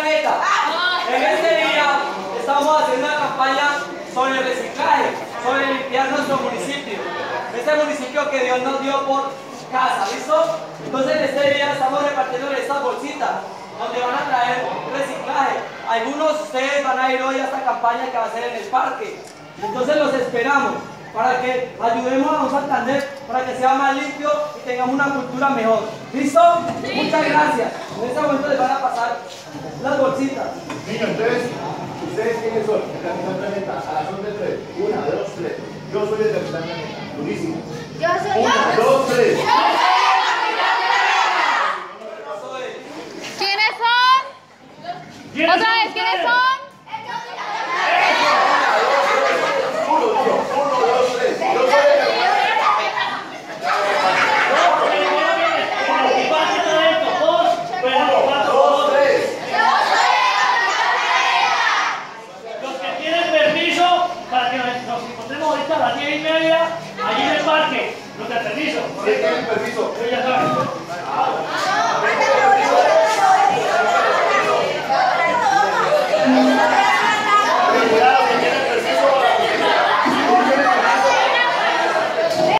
Ah. En este día estamos haciendo una campaña sobre el reciclaje, sobre limpiar nuestro municipio. Este municipio que Dios nos dio por casa, ¿listo? Entonces en este día estamos repartiendo estas bolsitas donde van a traer reciclaje. Algunos de ustedes van a ir hoy a esta campaña que va a ser en el parque. Entonces los esperamos para que ayudemos a un Santander para que sea más limpio y tengamos una cultura mejor. ¿Listo? Muchas gracias. En este momento les van a pasar las bolsitas. Niño, entonces, ¿ustedes quiénes son? El capitán planeta. A la de tres. Una, dos, tres. Yo soy el capitán planeta. Durísimo. Yo soy Una, dos, tres. ¿Quiénes son? ¿Quiénes Otra vez, ¿quiénes son? a las 10 y media, allí en el parque, donde aterrizo. Sí, tienen permiso.